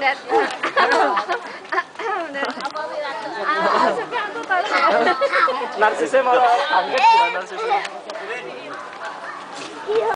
that. Maksudnya aku tahu. Narsisnya malah eh. iya, narsisnya. Iya.